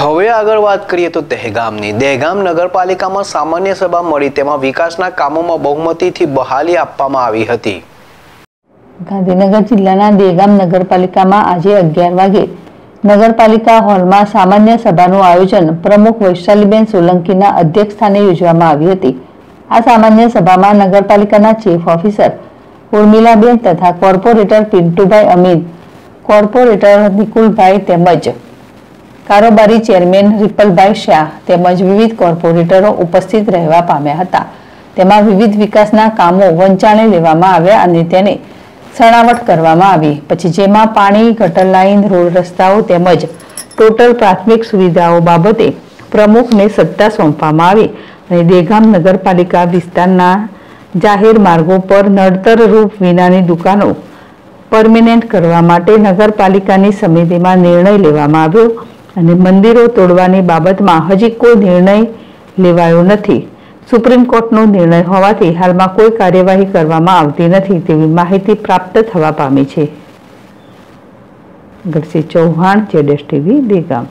હવે આગળ વાત કરીએ તો દહેગામની. દહેગામ નગરપાલિકામાં સામાન્ય સભા મળી, તેમાં વિકાસના કામોમાં બહુમતીથી બહાલી આપવામાં આવી હતી. ગાંધીનગર જિલ્લાના દહેગામ નગરપાલિકામાં આજે અગિયાર વાગે નગરપાલિકા હોલમાં સામાન્ય સભાનું આયોજન પ્રમુખ વૈશાલીબેન સોલંકીના અધ્યક્ષસ્થાને યોજવામાં આવી હતી. આ સામાન્ય સભામાં નગરપાલિકાના ચીફ ઓફિસર ઉર્મિલાબેન તથા કોર્પોરેટર પિન્ટુભાઈ અમીન, કોર્પોરેટર નિકુલભાઈ તેમજ કારોબારી ચેરમેન રિપલભાઈ શાહ તેમજ વિવિધ કોર્પોરેટરો ઉપસ્થિત રહેવા પામ્યા હતા. તેમાં વિવિધ વિકાસના કામો વંચાણે લેવામાં આવ્યા અને તેને સણાવટ કરવામાં આવી. પછી જેમાં પાણી, ગટર લાઇન, રોડ રસ્તાઓ તેમજ ટોટલ પ્રાથમિક સુવિધાઓ બાબતે પ્રમુખને સત્તા સોંપવામાં આવી અને દેગામ નગરપાલિકા વિસ્તારના જાહેર માર્ગો પર નડતર રૂપ વિનાની દુકાનો પરમિનેન્ટ કરવા માટે નગરપાલિકાની સમિતિમાં નિર્ણય લેવામાં આવ્યો. અને મંદિરો તોડવાની બાબતમાં હજી કોઈ નિર્ણય લેવાયો નથી. સુપ્રીમ કોર્ટનો નિર્ણય હોવાથી હાલમાં કોઈ કાર્યવાહી કરવામાં આવતી નથી તેવી માહિતી પ્રાપ્ત થવા પામી છે. ગઢસી ચૌહાણ, જેડેશ ટીવી, દેગામ.